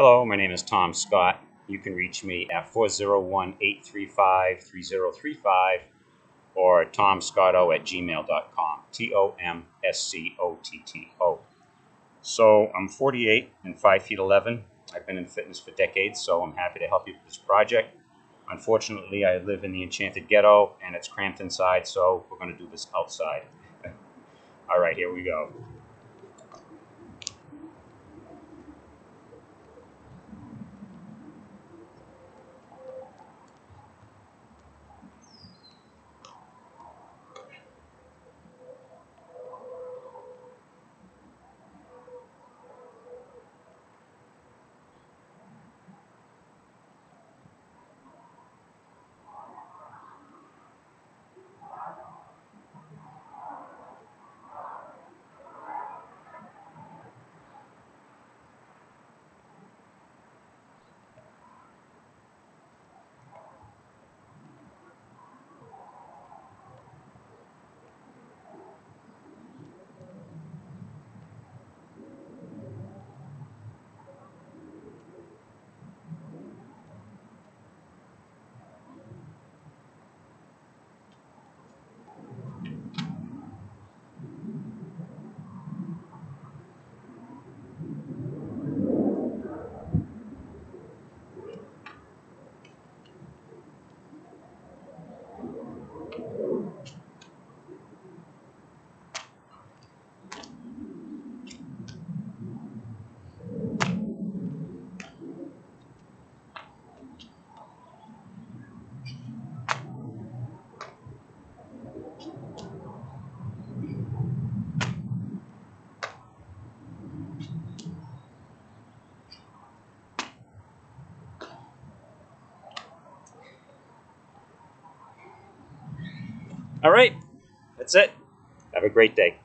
Hello, my name is Tom Scott. You can reach me at 401-835-3035 or tomscotto at gmail.com. T-O-M-S-C-O-T-T-O. So I'm 48 and 5 feet 11. I've been in fitness for decades, so I'm happy to help you with this project. Unfortunately, I live in the Enchanted Ghetto and it's cramped inside, so we're going to do this outside. All right, here we go. All right, that's it. Have a great day.